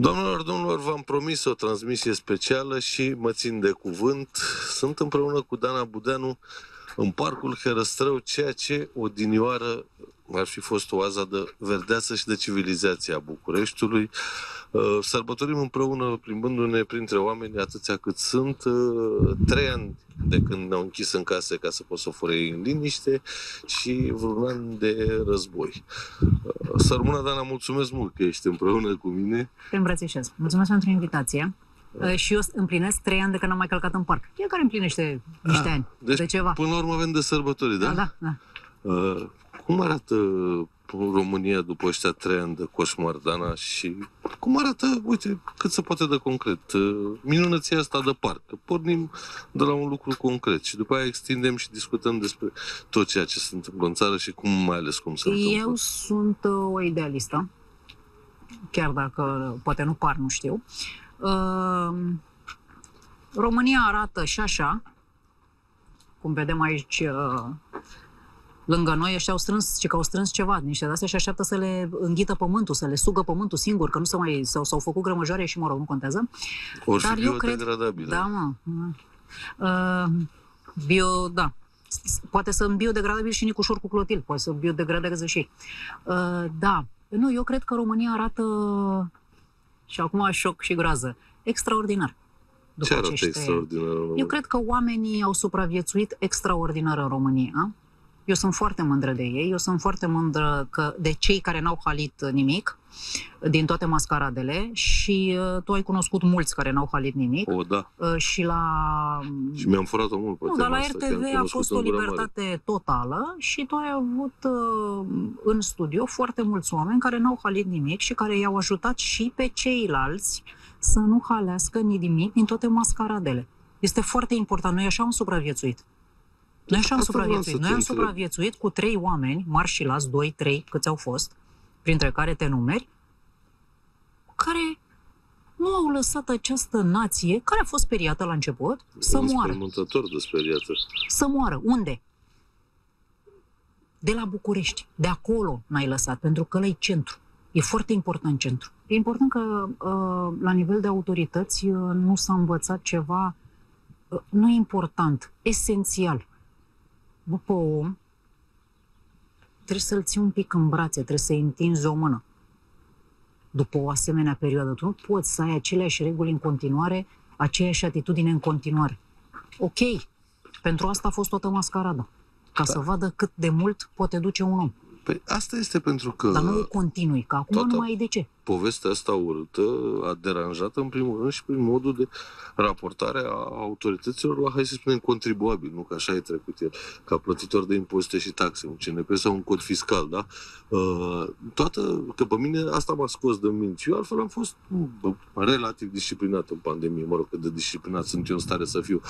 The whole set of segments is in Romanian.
Doamnelor, domnilor, v-am promis o transmisie specială și mă țin de cuvânt. Sunt împreună cu Dana Budeanu în Parcul Herăstrău, ceea ce odinioară ar fi fost oaza de verdeață și de civilizație a Bucureștiului. Uh, sărbătorim împreună, plimbându-ne printre oameni atâția cât sunt, uh, trei ani de când ne-au închis în case ca să pot să fure în liniște și vreun an de război. Uh, Sărmâna Dana, mulțumesc mult că ești împreună cu mine. Te îmbrățișez. Mulțumesc pentru invitație. Și eu împlinesc trei ani de când am mai călcat în parc. Fiecare împlinește niște Ah, ani Deci, de ceva. până la urmă avem de sărbători, da? da, da. Uh, cum arată România după ăștia trei ani de coșmar, Dana, și cum arată, uite, cât se poate de concret, uh, minunăția asta de parc. Că Pornim de la un lucru concret și după aia extindem și discutăm despre tot ceea ce se întâmplă în țară și cum, mai ales cum se întâmplă. Eu sunt uh, o idealistă, chiar dacă poate nu par, nu știu. Uh, România arată și așa, cum vedem aici uh, lângă noi, ăștia au strâns, și că au strâns ceva, niște de astea și așteaptă să le înghită pământul, să le sugă pământul singur, că nu se mai, s-au, s-au făcut grămăjoare și, mă rog, nu contează. Ori fi dar eu cred- biodegradabilă. Da, mă. Uh, bio, da. S- s- Poate să biodegradabil și Nicușor cu clotil, poate să biodegradeze și ei. Uh, da. Nu, eu cred că România arată, și acum șoc și groază, extraordinar. Ce arată acești- extraordinar în România? Eu cred că oamenii au supraviețuit extraordinar în România. Eu sunt foarte mândră de ei, eu sunt foarte mândră că de cei care n-au halit nimic din toate mascaradele și uh, tu ai cunoscut mulți care n-au halit nimic O, da. uh, și la Și mi-am furat-o mult pe nu, dar tema la asta, că am RTV a cunoscut fost în o gura mare. libertate totală și tu ai avut uh, în studio foarte mulți oameni care n-au halit nimic și care i-au ajutat și pe ceilalți să nu halească nimic din toate mascaradele. Este foarte important. Noi așa am supraviețuit. Noi așa am Asta vreau supraviețuit. să Noi te am întreb. supraviețuit cu trei oameni, mari și las, doi, trei, câți au fost, printre care te numeri, care nu au lăsat această nație, care a fost speriată la început, să moară Înspăimântător de speriată. să moară. Unde? De la București. De acolo n-ai lăsat, pentru că ăla e centru. E foarte important centru. E important că uh, la nivel de autorități uh, nu s-a învățat ceva, uh, nu e important, esențial. După om, trebuie să-l ții un pic în brațe, trebuie să-i întinzi o mână. După o asemenea perioadă, tu nu poți să ai aceleași reguli în continuare, aceeași atitudine în continuare. Ok, pentru asta a fost toată mascarada. Ca Da. să vadă cât de mult poate duce un om. Păi asta este pentru că... Dar nu continui, că acum toată- nu mai ai de ce. Povestea asta urâtă a deranjat în primul rând și prin modul de raportare a autorităților la, hai să spunem, contribuabil, nu că așa e trecut el, ca plătitor de impozite și taxe, un CNP sau un cod fiscal, da? Uh, toată, că pe mine asta m-a scos de minți. Eu altfel am fost bă, relativ disciplinat în pandemie, mă rog, cât de disciplinat sunt eu în stare să fiu,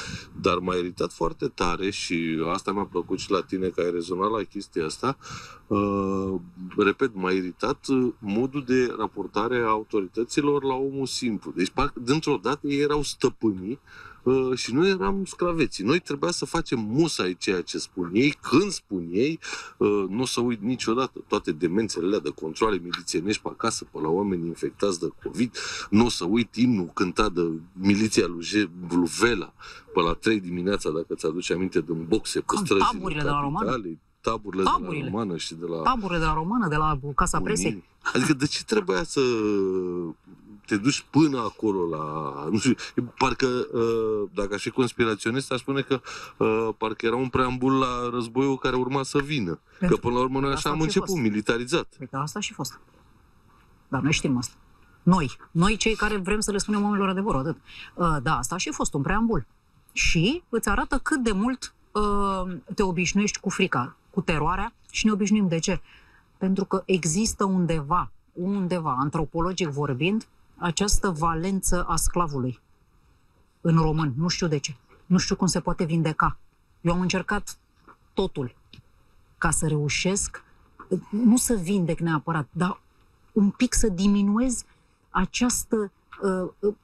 dar m-a iritat foarte tare și asta mi-a plăcut și la tine că ai rezonat la chestia asta, Uh, repet, m-a iritat uh, modul de raportare a autorităților la omul simplu. Deci, parcă, dintr-o dată, ei erau stăpânii uh, și noi eram sclaveții. Noi trebuia să facem musai ceea ce spun ei, când spun ei. Uh, nu o să uit niciodată toate demențele alea de controle milițienești pe acasă, pe la oameni infectați de COVID. Nu o să uit imnul cântat de miliția lui Je- lui Vela pe la 3 dimineața, dacă ți-aduce aminte, din boxe pe Cam străzile taburile de la Romană. capitalei, Taburile, de Taburile. la Romană și de la Taburile de la Romană, de la Casa Presei. Unii. Adică de ce trebuia să te duci până acolo la... Nu știu, parcă, uh, dacă aș fi conspiraționist, aș spune că uh, parcă era un preambul la războiul care urma să vină. Că până la urmă noi Asta așa am ar fi început, fost. militarizat. Uite, asta a și fost. Dar noi știm asta. Noi, noi cei care vrem să le spunem oamenilor adevărul, atât. Uh, da, asta a și fost un preambul. Și îți arată cât de mult uh, te obișnuiești cu frica, cu teroarea și ne obișnuim. De ce? Pentru că există undeva, undeva, antropologic vorbind, această valență a sclavului în român. Nu știu de ce. Nu știu cum se poate vindeca. Eu am încercat totul ca să reușesc, nu să vindec neapărat, dar un pic să diminuez această, uh, uh,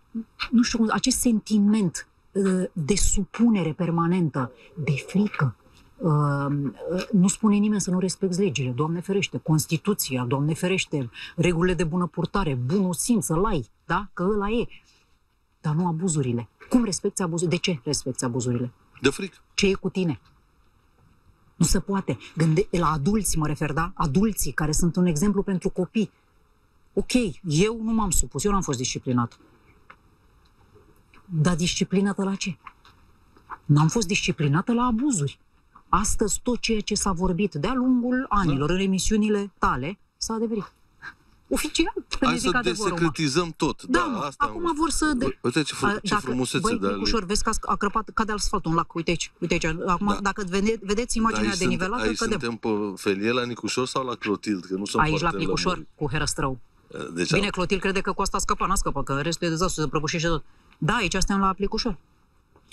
nu știu, cum- acest sentiment uh, de supunere permanentă, de frică. Uh, uh, nu spune nimeni să nu respecti legile, Doamne ferește, Constituția, Doamne ferește, regulile de bună purtare, bunul simț, să-l ai. da? Că ăla e. Dar nu abuzurile. Cum respecti abuzurile? De ce respecti abuzurile? De frică. Ce e cu tine? Nu se poate. Gânde- la adulți mă refer, da? Adulții care sunt un exemplu pentru copii. Ok, eu nu m-am supus, eu n-am fost disciplinat. Dar disciplinată la ce? N-am fost disciplinată la abuzuri. Astăzi tot ceea ce s-a vorbit de-a lungul anilor în emisiunile tale s-a adeverit. Oficial, Hai ne zic să adevărul, mă. desecretizăm tot. Da, Da, mă, asta acum am- vor să... De... Uite ce, fr- A, ce frumusețe băi, de ale- Nicușor, vezi că a- a crăpat, cade asfaltul în lac. Uite aici, uite aici. Acum, Da. dacă vede, vedeți imaginea Aici denivelată, sunt, aici cădem. suntem pe felie la Nicușor sau la Clotild? Că nu sunt Aici la foarte Nicușor, lămuriri. cu Herăstrău. Deci, Bine, Clotil crede că cu asta a scăpat, n-a scăpat, că restul e dezastru, se prăbușește tot. Da, aici suntem la Plicușor.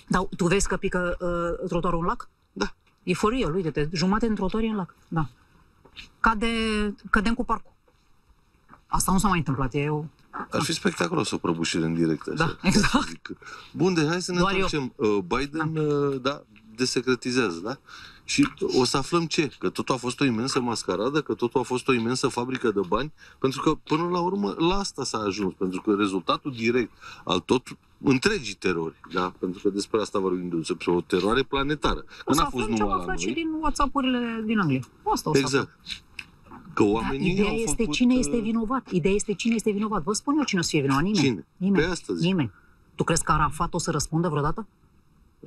Dar tu vezi că pică uh, trotuarul în lac? Da. E for real, uite-te, jumate din trotuar e în lac. Da. Cade, cădem cu parcul. Asta nu s-a mai întâmplat, e o... Ar fi spectaculos o prăbușire în direct. Așa, Da, ca să exact. zic. Bun, de hai să ne Doar eu. întoarcem. Uh, Biden, uh, da, desecretizează, da? Și o să aflăm ce? Că totul a fost o imensă mascaradă, că totul a fost o imensă fabrică de bani, pentru că până la urmă la asta s-a ajuns, pentru că rezultatul direct al tot întregii terori, da? Pentru că despre asta vorbim despre o teroare planetară. O Că să n-a fost aflăm ce am numai la aflat și noi. din WhatsApp-urile din Anglia. Asta o să aflăm. Exact. Că Dar oamenii ideea au este făcut, cine uh, este vinovat. Ideea este cine este vinovat. Vă spun eu cine o să fie vinovat. Nimeni. Cine? Nimeni. Pe asta zic. Nimeni. Tu crezi că Arafat o să răspundă vreodată?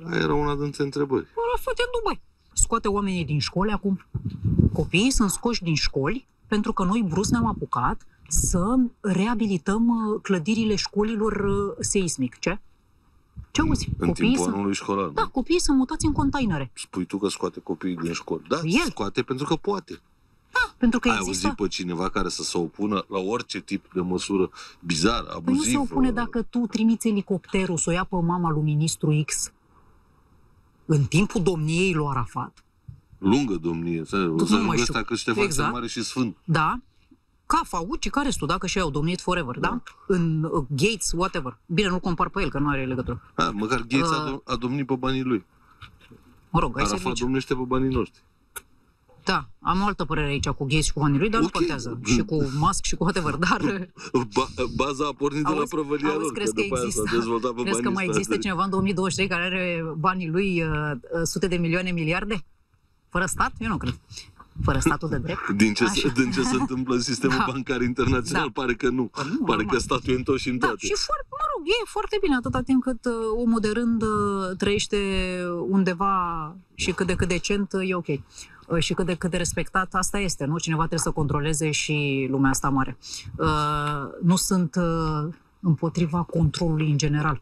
Aia era una dintre întrebări. Arafat e în Dubai. Scoate oamenii din școli acum. Copiii sunt scoși din școli pentru că noi brusc ne-am apucat să reabilităm uh, clădirile școlilor uh, seismic. Ce? Ce auzi? În Copiii timpul sunt... anului școlar. Da, nu? copiii sunt mutați în containere. Spui tu că scoate copiii din școli. Da, El. scoate pentru că poate. Pentru că Ai există... auzit pe cineva care să se opună la orice tip de măsură bizară, Păi nu abuzivă? se opune dacă tu trimiți elicopterul să o ia pe mama lui ministru X în timpul domniei lui Arafat. Lungă domnie. Să, o nu să mai ajungă știu. ăsta că Ștefan Exact. exact. Mare și Sfânt. Da? Ca Fauci, care tu, dacă și au domnit forever, da? În uh, Gates, whatever. Bine, nu compar pe el, că nu are legătură. Ha, măcar Gates Uh, a, dom- a domnit pe banii lui. Mă rog, ai Arafat serviciu. domnește pe banii noștri. Da, am o altă părere aici cu Gates și cu banii lui, dar Ok. nu contează. Și cu Musk și cu whatever, dar Ba, baza a pornit de la Auzi- prăvălia auzi, lor, crezi că că după aia există- s-a dezvoltat pe crezi că banii mai există statului. cineva în 2023 care are banii lui uh, uh, sute de milioane, miliarde? Fără stat? Eu nu cred. Fără statul de drept? Din ce, se, Așa. din ce se întâmplă în sistemul Da. bancar internațional, Da. pare că nu. Păi nu, Pare normal. că statul e întors și în Da, toate. și foarte, mă rog, e foarte bine atâta timp cât uh, omul de rând uh, trăiește undeva și cât de cât decent, uh, e ok. Uh, și cât de cât de respectat, asta este, nu? Cineva trebuie să controleze și lumea asta mare. Uh, nu sunt uh, împotriva controlului în general.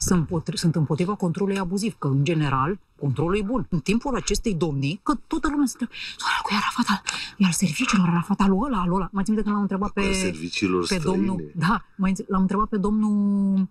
Sunt, împotri- sunt împotriva controlului abuziv, că în general controlul e bun. În timpul acestei domnii, că toată lumea se întreabă, "Doamne, cu Arafat, al, e al serviciilor, Arafat, al ăla, al ăla. Mai țin de când l-am întrebat Al pe serviciilor pe străine. domnul, da, mai înțe- l-am întrebat pe domnul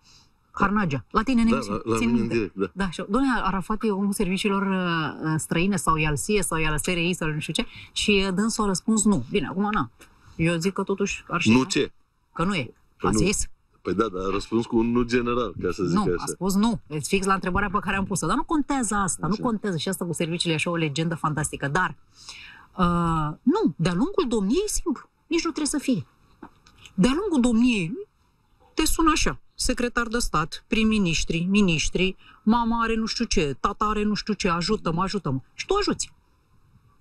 Harnagea. La tine în Da, emisiune. la, la Țin mine în minte. direct, da. Da, și domnule Arafat e omul serviciilor uh, străine sau e al SIE sau e al SRI sau nu știu ce și uh, dânsul a răspuns nu. Bine, acum na. Eu zic că totuși ar ști, Nu ce? Că nu e. Păi a nu. zis? Păi da, dar a răspuns cu un nu general, ca să zic Nu, așa. a spus nu. E fix la întrebarea pe care am pus-o. Dar nu contează asta, nu Așa. contează. Și asta cu serviciile e așa o legendă fantastică. Dar, uh, nu, de-a lungul domniei e simplu. Nici nu trebuie să fie. De-a lungul domniei te sună așa, secretar de stat, prim-ministri, ministri, mama are nu știu ce, tata are nu știu ce, ajută-mă, ajută-mă. Și tu ajuți.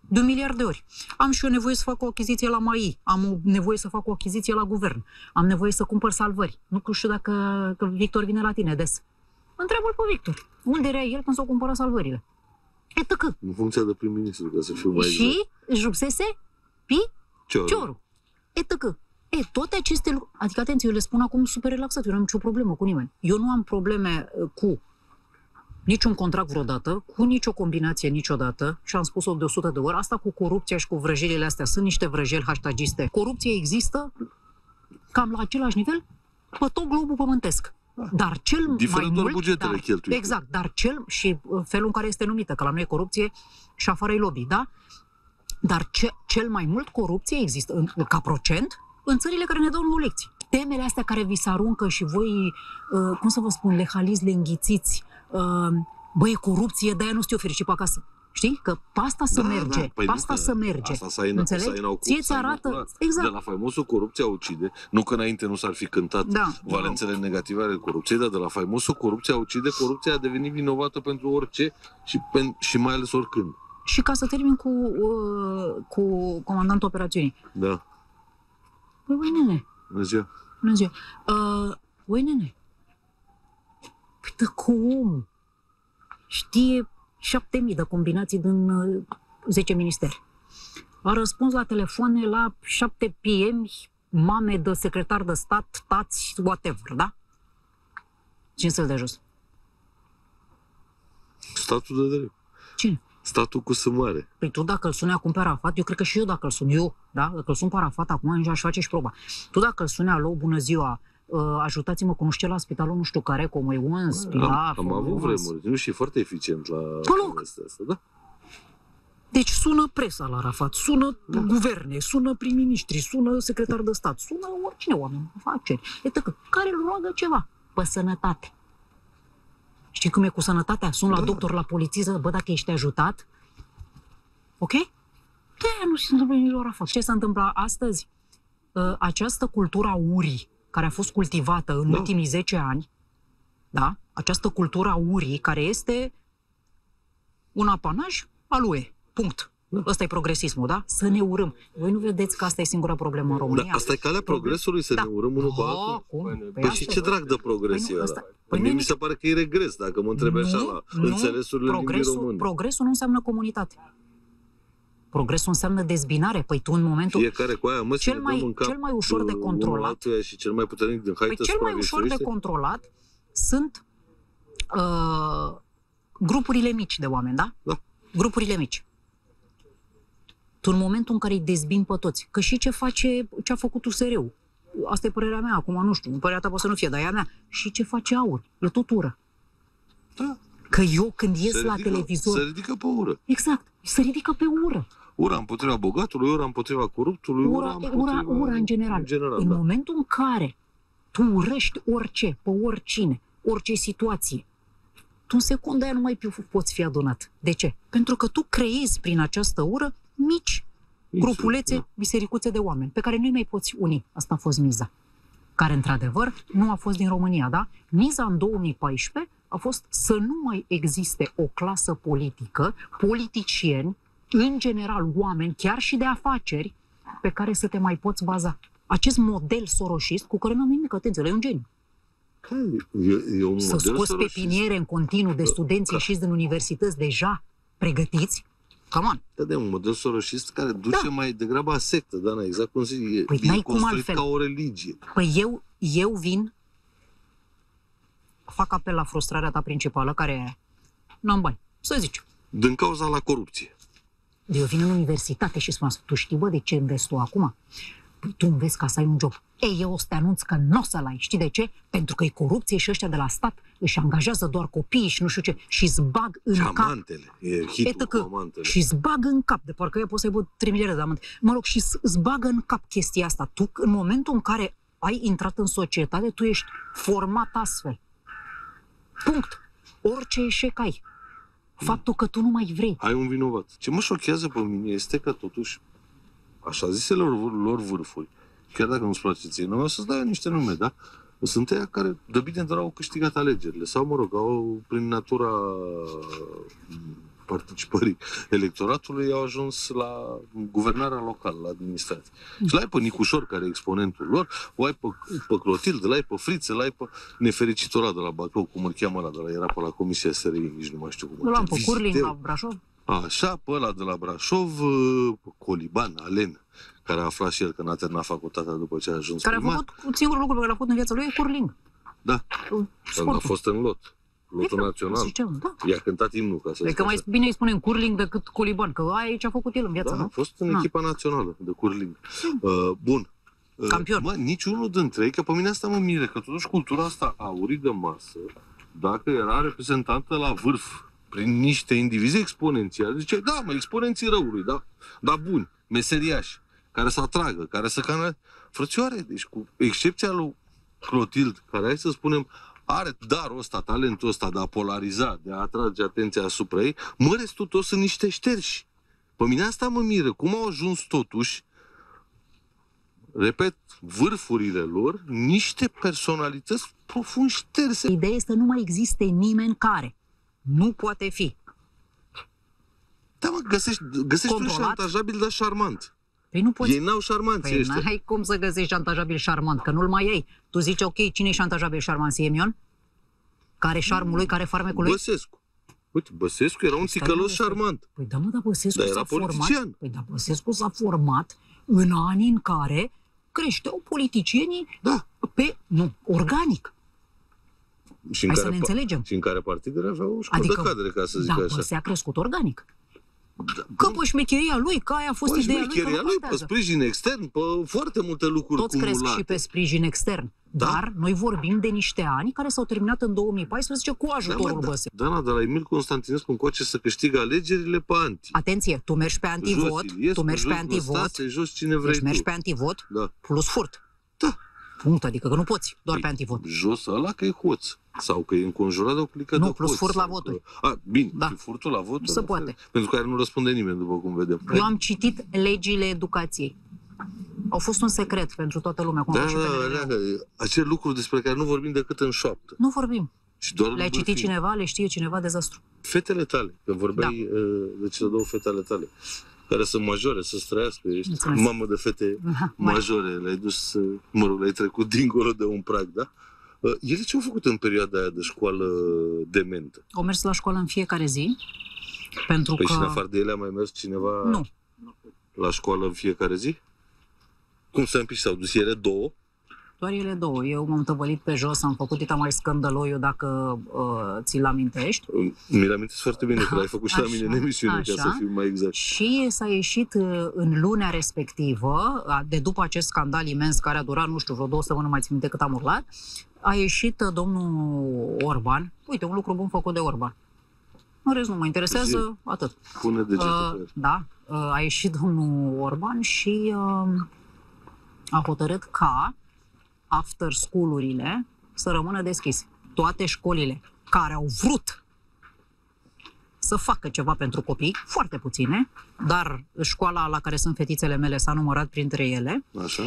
De un miliard de ori. Am și eu nevoie să fac o achiziție la MAI, am o nevoie să fac o achiziție la guvern, am nevoie să cumpăr salvări. Nu știu dacă că Victor vine la tine des. Întreabă-l pe Victor. Unde era el când s-au cumpărat salvările? E tăcă. În funcția de prim-ministru, ca să fiu mai exact. Și își rupsese pi Ciorul. ciorul. E tăcă. E, toate aceste lucruri, adică atenție, eu le spun acum super relaxat, eu nu am nicio problemă cu nimeni. Eu nu am probleme uh, cu niciun contract vreodată, cu nicio combinație niciodată, și am spus-o de 100 de ori, asta cu corupția și cu vrăjelile astea, sunt niște vrăjeli hashtagiste. Corupția există cam la același nivel pe tot globul pământesc. Dar cel Diferă mai doar mult... bugetele dar, cheltuite. Exact, dar cel și uh, felul în care este numită, că la noi e corupție și afară e lobby, da? Dar ce, cel mai mult corupție există, în, ca procent, în țările care ne dau nouă lecții. Temele astea care vi se aruncă și voi, uh, cum să vă spun, le haliți, le înghițiți, uh, băi, e corupție, de-aia nu știu fericit pe acasă. Știi? Că pe asta să Da, merge. da, păi pe nu asta că să merge. Asta s-a, ina- Înțelegi? s-a inaucu- Ție ți s-a arată... inoculat. Exact. De la faimosul corupția ucide, nu că înainte nu s-ar fi cântat Da. valențele negative ale corupției, dar de la faimosul corupția ucide, corupția a devenit vinovată pentru orice și, pen, și mai ales oricând. Și ca să termin cu, uh, cu comandantul operațiunii. Da. Păi, băi, nene, Bună ziua. bună ziua. Uh, băi, nene, păi, dă cu om știe șapte mii de combinații din uh, 10 ministeri. A răspuns la telefoane la șapte PM, mame de secretar de stat, tați, whatever, da? Cinstel de jos. Statul de drept. Cine? Statul cu sămare. Păi tu dacă îl suni acum pe Arafat, eu cred că și eu dacă îl sun eu, da? Dacă îl sun pe Arafat acum, aș face și proba. Tu dacă îl suni, alo, bună ziua, uh, ajutați-mă cu nu știu ce la spitalul nu știu care, cu o mai uns, Am, pilaf, am avut uns. vremuri. Nu și foarte eficient la loc. astea, asta, da? Deci sună presa la Arafat, sună Da. guverne, sună prim-ministri, sună secretar de stat, sună oricine oameni, afaceri, etc. care îl roagă ceva pe sănătate. Știi cum e cu sănătatea? Sun la Da. doctor, la poliție, bă, dacă ești ajutat. Ok? de nu se întâmplă nici la Arafat. Ce s-a întâmplat astăzi? Uh, Această cultură a urii, care a fost cultivată în Da. ultimii 10 ani, da? Această cultură a urii, care este un apanaj al UE. Punct. Da. Ăsta e progresismul, da? Să ne urâm. Voi nu vedeți că asta e singura problemă în România? Da, asta e calea progresului, să Da. ne urăm unul pe Oh, altul. cum? Păi asta și e. ce drag de progres Păi nu, e ăla? asta- Păi păi mie nu e mi se pare că e regres, dacă mă întrebe așa la înțelesurile limbii progresul, române. progresul nu înseamnă comunitate. Progresul înseamnă dezbinare. Păi tu în momentul... Fiecare cu aia, mă, să Cel ne mai- dăm în cap cel mai ușor de uh, controlat- unul altuia și cel mai puternic din hai Păi te cel mai ușor de supraviețuiește. controlat sunt uh, grupurile mici de oameni, da? Da. Grupurile mici. Tu în momentul în care îi dezbin pe toți, că și ce face, ce a făcut USR-ul, asta e părerea mea, acum nu știu, părerea ta poate să nu fie, dar e a mea, și ce face AUR, e tot ură. Da. Că eu când ies Se la ridică- televizor, Se ridică pe ură. exact, se ridică pe ură. Ura împotriva bogatului, ura împotriva coruptului, ura, Ura, împotriva... ura, ura în general. În general, în da. momentul în care tu urăști orice, pe oricine, orice situație, tu în secunda aia nu mai pi- poți fi adunat. De ce? Pentru că tu creezi prin această ură mici grupulețe, Da. bisericuțe de oameni, pe care nu mai poți uni. Asta a fost miza. Care, într-adevăr, nu a fost din România, da? Miza în 2014 a fost să nu mai existe o clasă politică, politicieni, în general oameni, chiar și de afaceri, pe care să te mai poți baza. Acest model soroșist, cu care nu am nimic, atenție, ăla e un geniu. E, e un Să model scoți soroșist. pepiniere în continuu de studenți Da. ieșiți din universități deja pregătiți, come on, Da, de un model soroșist care duce Da. mai degrabă la sectă, Dana, exact cum zic, e, Păi e n-ai cum construit altfel. ca o religie. Păi eu, eu vin, fac apel la frustrarea ta principală, care e, n-am bani, să zici. Din cauza la corupție. Eu vin în universitate și spun asta. Tu știi, bă, de ce înveți tu acum? Păi tu înveți ca să ai un job. Ei, eu o să te anunț că nu o să-l ai. Știi de ce? Pentru că e corupție și ăștia de la stat își angajează doar copiii și nu știu ce și îți bag în Și cap. amantele. E hitul Iată cu că amantele. și îți bagă în cap, de parcă eu pot să aibă 3 miliarde de amante. Mă rog, și îți- îți bagă în cap chestia asta. Tu, în momentul în care ai intrat în societate, tu ești format astfel. Punct. Orice eșec ai. Faptul că tu nu mai vrei. Ai un vinovat. Ce mă șochează pe mine este că totuși, așa zisele lor, lor vârfuri, chiar dacă nu-ți place ție, nu o să-ți dau eu niște nume, da? Sunt ăia care de bine doar au câștigat alegerile sau, mă rog, au, prin natura m, participării electoratului, au ajuns la guvernarea locală, la administrație. Și l-ai pe Nicușor, care e exponentul lor, o ai pe, pe Clotilde, l-ai pe Friță, l-ai pe nefericitul ăla de la Bacău, cum îl cheamă ăla de la, era pe la Comisia SRI, nici nu mai știu cum Nu l-am pe Viziteu. Curling la Brașov. Așa, pe ăla de la Brașov, uh, Coliban, Alen, care a aflat și el că n-a terminat facultatea după ce a ajuns Care a primar. făcut singurul lucru pe care l-a făcut în viața lui e curling. Da, când a Sportul. fost în lot. Lotul Exact, național. Ziceam, da. I-a cântat imnul, ca să zic Adică mai așa. bine îi spunem curling decât coliban, că aia e ce a făcut el în viață, Da, a nu? fost în Da. echipa națională de curling. Uh, bun. Uh, Campion. Mă, niciunul dintre ei, că pe mine asta mă mire, că totuși cultura asta aurii de masă, dacă era reprezentantă la vârf prin niște indivizi exponențiali, zice, da, mă, exponenții răului, da, dar buni, meseriași, care să atragă, care să cană... Frățioare, deci cu excepția lui Clotild, care, hai să spunem, are darul ăsta, talentul ăsta de a polariza, de a atrage atenția asupra ei, mă, restul toți sunt niște șterși. Pe mine asta mă miră. Cum au ajuns totuși, repet, vârfurile lor, niște personalități profund șterse. Ideea este să nu mai existe nimeni care nu poate fi Da, mă, găsești, găsești un Controlat? șantajabil, dar șarmant. Păi nu poți. Ei n-au șarmanți Păi ăștia. n-ai cum să găsești șantajabil șarmant, că nu-l mai ai. Tu zici, ok, cine e șantajabil șarmant? Siemion? Care șarmul lui, care farmecul lui? Băsescu. Uite, Băsescu era un Stai, ticălos mă, stai. șarmant. Păi da, mă, dar Băsescu Dar s-a era format... politician. Păi da, Băsescu s-a format în anii în care creșteau politicienii Da. pe, nu, organic. Și în, Hai să care, ne pa- înțelegem. și în care partidele aveau școli Adică, de cadre, ca să zic da, așa. Băse a crescut organic. Da, Că pe șmecheria lui, că aia a fost Păi, ideea lui, că șmecheria nu lui, pe contează. sprijin extern, pe foarte multe lucruri Toți cresc cumulate. și pe sprijin extern. Da. Dar noi vorbim de niște ani care s-au terminat în 2014 cu ajutorul da, Băse. da, da, dar la Emil Constantinescu încoace să câștigă alegerile pe anti. Atenție, tu mergi pe antivot, jos Iliescu, tu mergi jos pe antivot, Năstase, jos cine vrei deci mergi tu. pe antivot Da. plus furt. Da. Punct, adică că nu poți doar Păi, pe antivot. Jos ăla că e hoț. Sau că e înconjurat de o clică Nu, de plus hoți, furt la sau voturi. Că... A, bine, Da. și furtul la voturi. Se la fel. poate. Pentru care nu răspunde nimeni, după cum vedem. Eu am citit legile educației. Au fost un secret pentru toată lumea. Cum Da, au și da, PNL-ul. da, da, acele lucruri despre care nu vorbim decât în șoaptă. Nu vorbim. Și doar Le-a citit bârfim. cineva, le știe cineva, dezastru. Fetele tale, că vorbeai da. de cele două fete ale tale, care sunt majore, să străiască, ești Mulțumesc. mamă de fete Aha, mai- majore, le-ai dus, uh, mă rog, le-ai trecut dincolo de un prag, da? Uh, Ele ce au făcut în perioada aia de școală dementă? Au mers la școală în fiecare zi, pentru Păi că... și în afară de ele a mai mers cineva Nu. la școală în fiecare zi? Cum să împiși? S-au dus ele două? Doar ele două. Eu m-am tăvălit pe jos, am făcut ita mai scândăloiu dacă uh, ți-l amintești. Mi-l amintesc foarte bine, că l-ai făcut și la Așa, mine în emisiune, ca așa. să fiu mai exact. Și s-a ieșit uh, în lunea respectivă, a- de după acest scandal imens care a durat, nu știu, vreo două săptămâni, nu mai țin minte cât am urlat, a ieșit uh, domnul Orban. Uite, un lucru bun făcut de Orban. În rest nu mă interesează, Zi. atât. Pune degetul Uh, pe el. da, uh, a ieșit domnul Orban și uh, a hotărât ca after school-urile să rămână deschise. Toate școlile care au vrut să facă ceva pentru copii, foarte puține, dar școala la care sunt fetițele mele s-a numărat printre ele, Așa?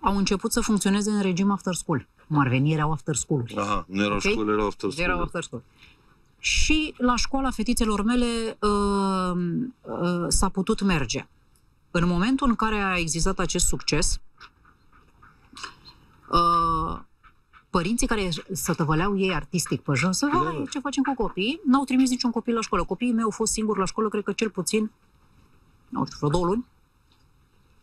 au început să funcționeze în regim after school. Cum ar veni, erau after school-uri. Aha, nu erau Ok? școli, erau after school. Erau after school. Și la școala fetițelor mele uh, uh, s-a putut merge. În momentul în care a existat acest succes, uh, părinții care să tăvăleau ei artistic pe jos, să Da. hai, ce facem cu copiii, n-au trimis niciun copil la școală. Copiii mei au fost singuri la școală, cred că cel puțin, nu știu, vreo două luni.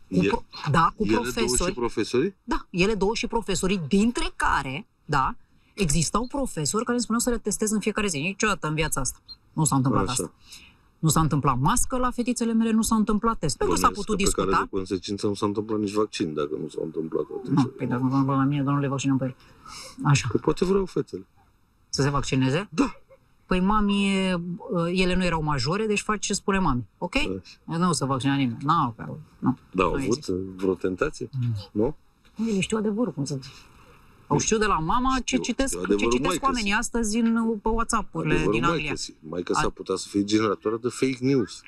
Cu E- pro- da, cu ele două profesori. și profesorii? Da, ele două și profesorii, dintre care, da, existau profesori care îmi spuneau să le testez în fiecare zi. Niciodată în viața asta. Nu s-a întâmplat Așa. asta. Nu s-a întâmplat mască la fetițele mele, nu s-a întâmplat test. Pentru că s-a Bănuiesc putut că Pe care discuta. de consecință nu s-a întâmplat nici vaccin, dacă nu s-a întâmplat toate Nu, cele. păi dacă nu s-a întâmplat la mine, domnule, vaccinăm pe el. Așa, Că poate vreau fetele. să se vaccineze. Da. Păi mami, e, ele nu erau majore, deci faci ce spune mami. Ok? Așa. Nu se vaccina nimeni. Nu, pe nu. Da, au Nu avut există. vreo tentație? Nu? Nu, ele știu adevărul, cum să zic. Au știu de la mama ce Știu, citesc, știu ce adevărul citesc maicăsii. oamenii astăzi în, pe WhatsApp-urile Adevărul din Anglia. maicăsii. Maica s-a A- putea să fie generatoră de fake news.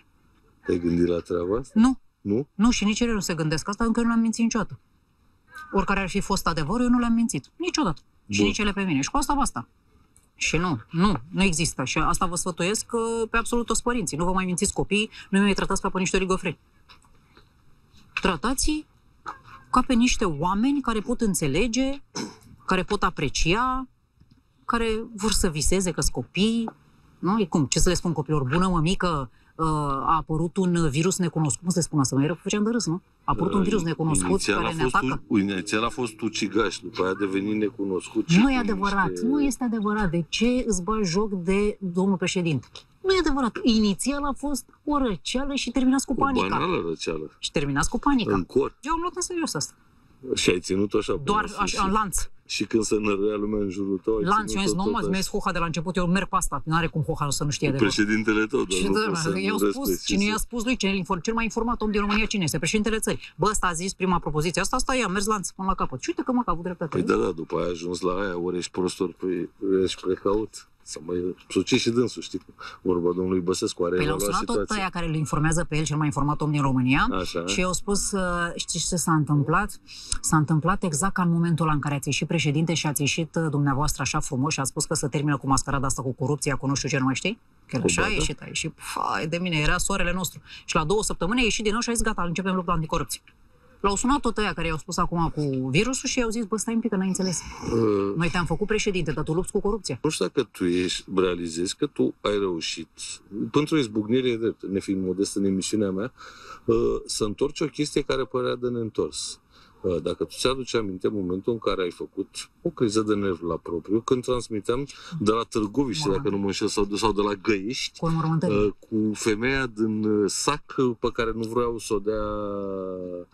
Te-ai gândit la treaba asta? Nu, Nu? nu și nici ele nu se gândesc asta, încă nu le-am mințit niciodată. Oricare ar fi fost adevărul, eu nu le-am mințit. Niciodată. Și Bun. nici ele pe mine. Și cu asta basta. Și nu, nu, nu există. Și asta vă sfătuiesc uh, pe absolut toți părinții. Nu vă mai mințiți copiii, nu mai tratați ca pe niște rigofreni. Tratați ca pe niște oameni care pot înțelege, care pot aprecia, care vor să viseze că sunt copii. Nu? E cum? Ce să le spun copilor? Bună mămică, uh, a apărut un virus necunoscut. Cum să le spun asta? Mă era făceam de râs, nu? A apărut un virus necunoscut Uh, Inițial care a ne fost, atacă. u- inițial a fost ucigaș, după aia a devenit necunoscut. și Nu e cu adevărat, niște- nu este adevărat. De ce îți bagi joc de domnul președinte? Nu e adevărat. Inițial a fost o răceală și terminați cu O panica. banală răceală. Și terminați cu panica. În cor. Eu am luat în serios asta. Și ai ținut așa. până Doar la așa, sfârșit. în lanț. Și și când se năruia lumea în jurul tău, ai Lanț, eu am ținut-o zis, nu tot mă, așa. mi-a zis Hoha de la început, eu merg pe asta, nu are cum Hoha să nu știe de Președintele tău, dar și nu da, poți să i-au nu spus, respecti cine să- i-a spus lui, cel, infor- cel mai informat om din România cine este? Președintele țării. Bă, ăsta a zis prima propoziție, asta, asta e, a mers lanț până la capăt. Și uite că mă, că a avut dreptate. Păi da, da, după aia ai ajuns la aia, ori ești prost, ori pre- ești precaut. Să mai suci și dânsul, știi? Vorba domnului Băsescu, are Păi l-au evaluat sunat tot situația. aia care îl informează pe el, cel mai informat om din România. Așa. Și au spus, uh, știți ce s-a întâmplat? S-a întâmplat exact ca în momentul ăla în care ați ieșit președinte și ați ieșit uh, dumneavoastră așa frumos și ați spus că să termină cu mascarada asta cu corupția, cu nu știu ce, nu mai știi? Că Cu așa a bada. ieșit, a ieșit, fai de mine, era soarele nostru. Și la două săptămâni a ieșit din nou și a zis, gata, începem lupta anticorupție. L-au sunat tot ăia care i-au spus acum cu virusul și i-au zis, bă, stai un pic că n-ai înțeles. Uh, Noi te-am făcut președinte, dar tu lupți cu corupție. nu știu dacă tu ești, realizezi că tu ai reușit, pentru izbucnire e drept, nefiind modest în emisiunea mea, uh, să întorci o chestie care părea de neîntors. Uh, Dacă tu ți-aduci aminte momentul în care ai făcut o criză de nerv la propriu, când transmiteam de la Târgoviște, Mamă. dacă nu mă înșel, sau de, sau de la Găiești, Cu înmormântări. uh, cu femeia din uh, sac uh, pe care nu vreau să o dea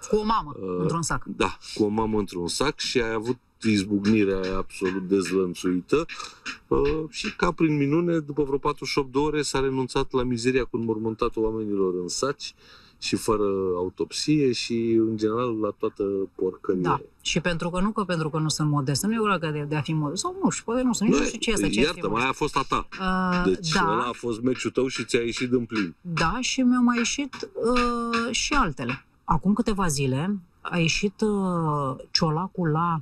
Cu o mamă, uh, într-un sac. da, cu o mamă într-un sac și ai avut izbucnirea aia absolut dezlănțuită uh, și ca prin minune, după vreo 48 de ore, s-a renunțat la mizeria cu înmormântatul oamenilor în saci și fără autopsie și, în general, la toată porcăria. Da. Și pentru că nu că pentru că nu sunt modestă, nu e vorba că de, de a fi modest. Sau nu știu, poate nu sunt, nici nu știu ce este, ce este Iartă, mai a fost a ta. Uh, Deci da, ăla a fost meciul tău și ți-a ieșit în plin. da, și mi-au mai ieșit uh, și altele. Acum câteva zile a ieșit uh, Ciolacul la,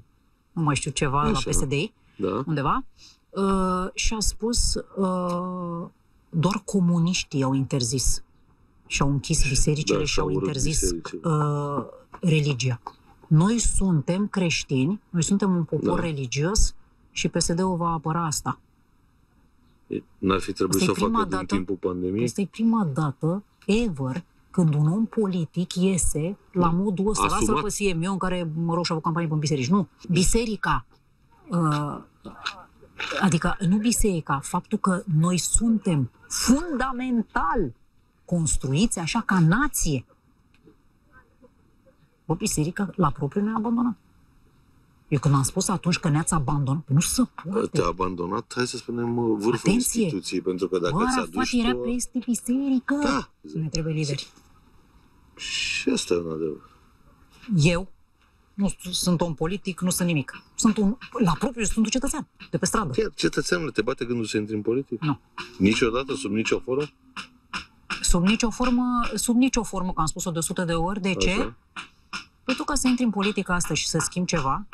nu mai știu ceva, la Așa. PSD, Da? undeva, uh, și a spus uh, doar comuniștii au interzis și au închis bisericile Da, și au și-au urât interzis bisericile. uh, religia. Noi suntem creștini, noi suntem un popor Da. religios și PSD-ul va apăra asta. E- N-ar fi trebuit Asta să e o prima facă din dată- timpul pandemiei? Este prima dată ever când un om politic iese la modul ăsta. Asumat. Lasă-l pe CM, eu în care, mă rog, și-a avut campanie pe biserici. Nu, biserica, uh, adică nu biserica, faptul că noi suntem fundamental construiți așa ca nație. Bă, biserica la propriu ne-a abandonat. Eu când am spus atunci că ne-ați abandonat, nu se poate. Te-a abandonat, hai să spunem, uh, vârful Atenție! instituției, pentru că dacă Bă, ți-a Arafat dus era tu... peste biserică. Da. Ne trebuie lideri. Și asta e un adevăr. Eu nu st- sunt om politic, nu sunt nimic. Sunt un, la propriu, sunt un cetățean de pe stradă. Chiar, cetățeanul, te bate gândul să intri în politic? Nu. Niciodată, sub nicio formă? Sub nicio formă, sub nicio formă, că am spus-o de 100 de ori. De ce? Așa. Pentru că să intri în politică astăzi și să schimbi ceva,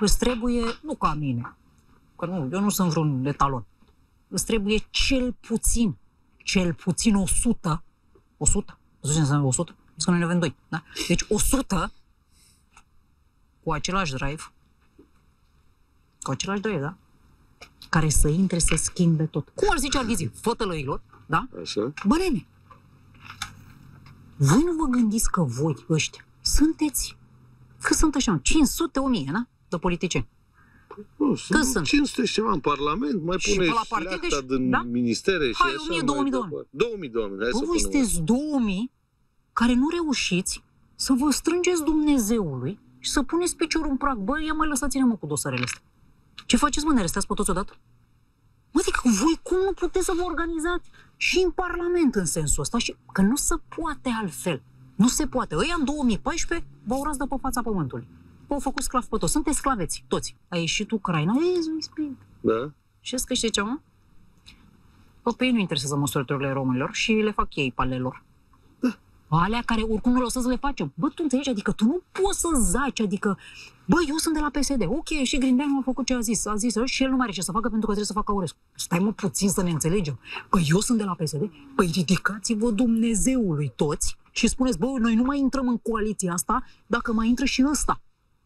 îți trebuie, nu ca mine, că nu, eu nu sunt vreun etalon, îți trebuie cel puțin, cel puțin 100, 100, să ce înseamnă 100? Zic că noi ne avem doi, da? Deci 100 cu același drive, cu același drive, da? Care să intre să schimbe tot. Cum ar zice Arghizi? Fătălăilor, da? Așa? Bă, nene, voi nu vă gândiți că voi ăștia sunteți, că sunt așa, 500, 1000, na? De politicieni. Nu, sunt sunt? 500 și ceva în Parlament, mai Și pune pe la partide leacta și- din da? ministere și Hai, așa 1000, mai 2000 de departe. 2000 de oameni, hai Bă, să voi punem. sunteți 2000 care nu reușiți să vă strângeți Dumnezeului și să puneți piciorul în prag. Bă, ia mai lăsați-ne mă cu dosarele astea. Ce faceți, mă, ne arestați pe toți odată? Mă, adică voi cum nu puteți să vă organizați și în Parlament în sensul ăsta? Și că nu se poate altfel. Nu se poate. Ăia în 2014 v-au ras de pe fața pământului. V-au făcut sclav pe toți. Sunteți sclaveți, toți. A ieșit Ucraina. Ei, zi, spui. Da? Și că știi ce, mă? Bă, pe ei nu interesează măsurătorile românilor și le fac ei palelor. Alea care oricum nu lăsăm să le facem. Bă, tu înțelegi? Adică tu nu poți să zaci, adică... Bă, eu sunt de la PSD. Ok, și Grindeanu a făcut ce a zis. A zis și el nu mai are ce să facă pentru că trebuie să facă Aurescu. Stai mă puțin să ne înțelegem. Păi eu sunt de la PSD. Păi ridicați-vă Dumnezeului toți și spuneți, bă, noi nu mai intrăm în coaliția asta dacă mai intră și ăsta.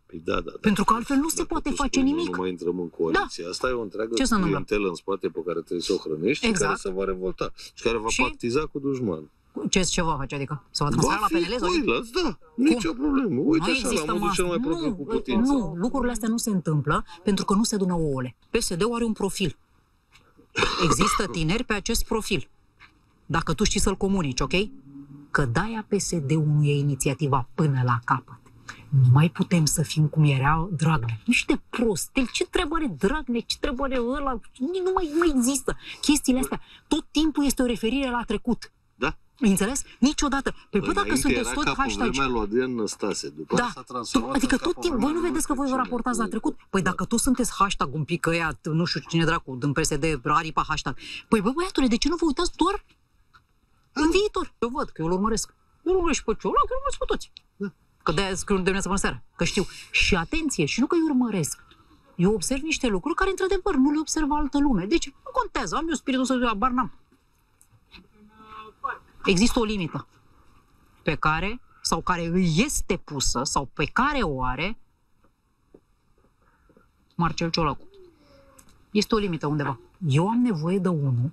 Păi da, da, da. Pentru că altfel nu se Dacă poate tu face spui, nimic. Nu mai intrăm în coaliție. Asta e o întreagă Ce se întâmplă? clientelă în spate pe care trebuie să o hrănești Exact. și care se va revolta și care va Și? pactiza cu dușman. Ce, ce va face, adică? Să vă transfera la fi PNL? sau- coilați, da, nicio problemă. Uite nu așa, la există modul cel mai masă. propriu nu, cu putință. nu, lucrurile astea nu se întâmplă pentru că nu se adună ouăle. PSD-ul are un profil. Există tineri pe acest profil. Dacă tu știi să-l comunici, ok? Că de-aia PSD-ul nu e inițiativa până la capăt. nu mai putem să fim cum era Dragnea. Niște prostel, ce treabă are Dragnea, ce treabă are ăla, nu mai, nu mai există. Chestiile astea, tot timpul este o referire la trecut. Da. Înțeles? Niciodată. Păi, bă, dacă Înainte sunteți era tot ca pe hashtag... vremea lui Adrian Năstase. După Da. da. s-a transformat Adică în ca tot pe timpul, vremea voi nu lui vedeți că voi vă Cine? raportați la trecut? Păi Da. dacă toți sunteți hashtag un pic ăia, nu știu cine dracu, din PSD, aripa hashtag. Păi bă, băiatule, de ce nu vă uitați doar în viitor? Eu văd că eu îl urmăresc. Eu îl urmăresc și pe Ciolac, eu îl urmăresc pe toți. Da. Că de-aia scriu de dimineața până seara, că știu. Și atenție, și nu că îi urmăresc. Eu observ niște lucruri care, într-adevăr, nu le observă altă lume. Deci, nu contează, am eu spiritul să abar n-am. Există o limită pe care, sau care îi este pusă, sau pe care o are Marcel Ciolacu. Este o limită undeva. Eu am nevoie de unul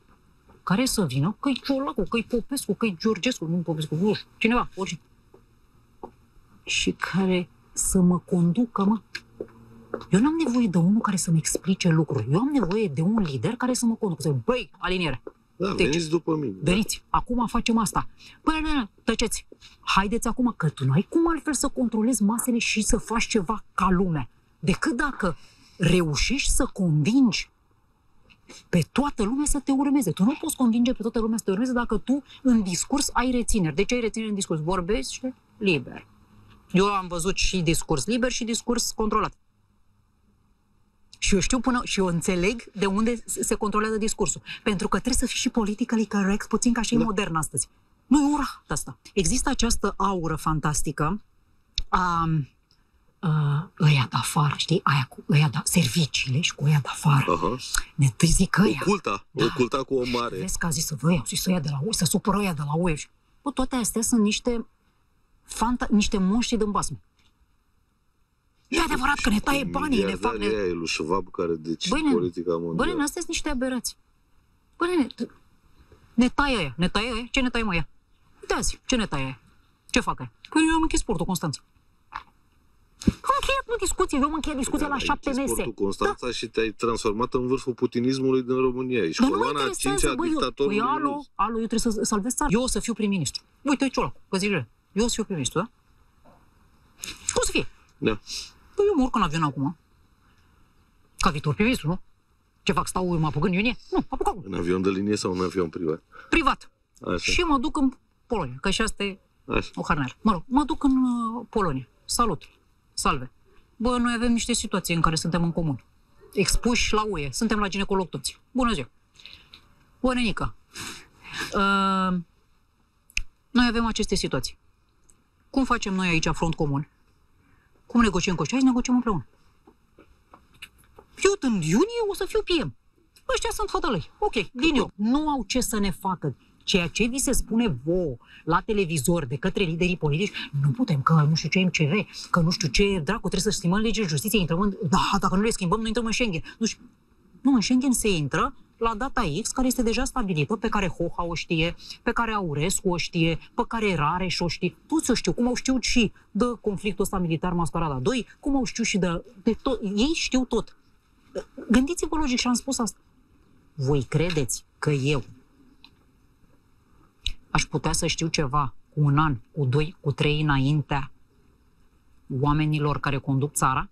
care să vină, că-i Ciolacu, că-i Popescu, că-i Georgescu, nu Popescu, nu știu, cineva, oricine. Și care să mă conducă, mă. Eu n-am nevoie de unul care să-mi explice lucruri. Eu am nevoie de un lider care să mă conducă. Să zic, băi, aliniere, Da, Deci, veniți după mine. Veniți, acum facem asta. Păi, nu, nu, tăceți. Haideți acum, că tu nu ai cum altfel să controlezi masele și să faci ceva ca lumea. Decât dacă reușești să convingi pe toată lumea să te urmeze. Tu nu poți convinge pe toată lumea să te urmeze dacă tu în discurs ai rețineri. De ce ai rețineri în discurs? Vorbești liber. Eu am văzut și discurs liber și discurs controlat. Și eu știu până, și eu înțeleg de unde se controlează discursul. Pentru că trebuie să fii și politically correct, puțin ca și da. modern astăzi. Nu e urat asta. Există această aură fantastică a a, ăia de afară, știi? Aia cu ăia de serviciile și cu ăia de afară. Aha. Ne zic ăia. Oculta. Da. Oculta cu o mare. Vezi că a zis să vă iau, zis să ia de la UE, să supără ăia de la UE. Și- Bă, toate astea sunt niște, fanta- niște monștri din basme. E adevărat că ne taie banii, ne fac... Ne... Miliardarii aia lui Schwab care decid Băi, nene, politica Bă, mondială. nene, astea sunt niște aberații. Bă, nene, t- ne taie aia, ne taie aia. Ce ne taie, mă, ea? Uite azi, ce ne taie aia? Ce fac aia? Păi eu am închis portul Constanța. Am încheiat nu discuție, eu am încheiat discuția la Ai șapte închis mese. portul Constanța și te-ai transformat în vârful putinismului din România. Ești Dar nu mă coloana a interesează, cincea a bă, eu, dictatorului păi, alo, rus. alo, eu trebuie să salvez țara. Eu o să fiu prim-ministru. Uite, Ciolacu, pe zilele. Eu o să fiu prim-ministru, da? Cum să fie? Da. Păi eu mă urc în avion acum. Ca viitor prim-ministru, nu? Ce fac, stau, mă apuc în iunie? Nu, mă apuc acum. În avion de linie sau în avion privat? Privat. Așa. Și mă duc în Polonia, că și asta e Așa. o harneală. Mă rog, mă duc în uh, Polonia. Salut. Salve. Bă, noi avem niște situații în care suntem în comun. Expuși la UE. Suntem la ginecolog toți. Bună ziua. Bă, nenică. Uh, noi avem aceste situații. Cum facem noi aici front comun? Cum negociem cu ăștia? Hai să negociem împreună. Eu în iunie o să fiu PM. Ăștia sunt hătălăi. Ok, din eu. Nu au ce să ne facă. Ceea ce vi se spune vouă la televizor de către liderii politici, nu putem, că nu știu ce MCV, că nu știu ce dracu, trebuie să schimbăm legile justiției, intrăm în... Da, dacă nu le schimbăm, noi intrăm în Schengen. Nu știu. Nu, în Schengen se intră la data X, care este deja stabilită, pe care Hoha o știe, pe care Aurescu o știe, pe care Rareș o știe. Toți o știu, cum au știut și de conflictul ăsta militar Mascarada 2, cum au știut și de, de tot. Ei știu tot. Gândiți-vă logic și am spus asta. Voi credeți că eu aș putea să știu ceva cu un an, cu doi, cu trei înaintea oamenilor care conduc țara?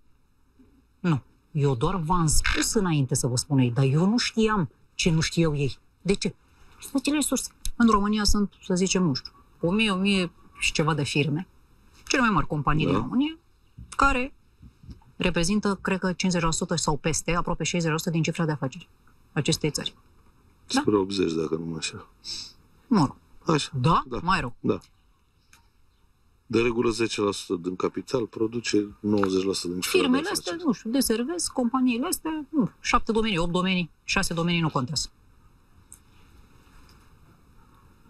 Nu. Eu doar v-am spus înainte să vă spun ei, dar eu nu știam ce nu știau ei. De ce? Sunt acele surse. În România sunt, să zicem, nu știu, o mie, o mie și ceva de firme, cele mai mari companii Da. din România, care reprezintă, cred că, 50% sau peste, aproape 60% din cifra de afaceri acestei țări. Da. Spre 80, dacă nu mă așa. Mă rog. Așa. Da? Da. Mai rău. Da. De regulă 10% din capital produce 90% din cifra de Firmele astea, afaceri. nu știu, deservesc, companiile astea, nu, șapte domenii, opt domenii, șase domenii nu contează.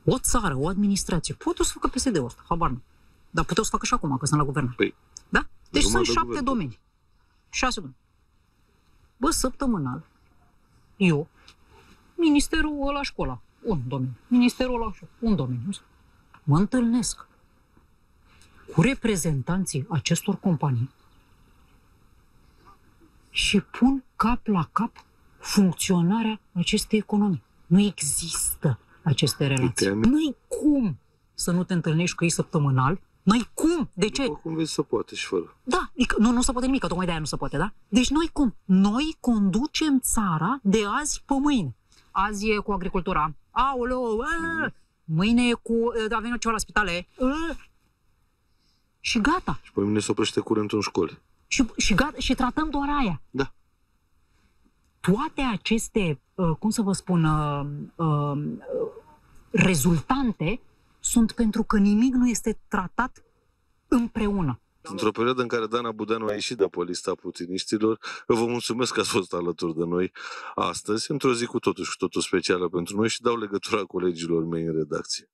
O țară, o administrație, poate o să facă PSD-ul ăsta, habar nu. Dar puteau să facă și acum, că sunt la guvern. Păi, Da? Deci Numai sunt de șapte guvern. domenii. Șase domenii. Bă, săptămânal, eu, ministerul ăla școala, un domeniu. Ministerul ăla școala, un domeniu. Mă întâlnesc cu reprezentanții acestor companii și pun cap la cap funcționarea acestei economii. Nu există aceste relații. Uite, am- Nu-i cum să nu te întâlnești cu ei săptămânal Noi cum? De ce? După cum vezi, se poate și fără. Da, adică nu, nu se poate nimic, că tocmai de aia nu se poate, da? Deci noi cum? Noi conducem țara de azi pe mâine. Azi e cu agricultura. Aoleo, a, mâine e cu... A venit ceva la spitale. A, și gata. Și pe mine se oprește curentul în școli. Și, și, gata, și tratăm doar aia. Da. Toate aceste, uh, cum să vă spun, uh, uh, rezultante sunt pentru că nimic nu este tratat împreună. Într-o perioadă în care Dana Budeanu a ieșit de pe lista putiniștilor, vă mulțumesc că ați fost alături de noi astăzi, într-o zi cu totul și cu totul specială pentru noi și dau legătura colegilor mei în redacție.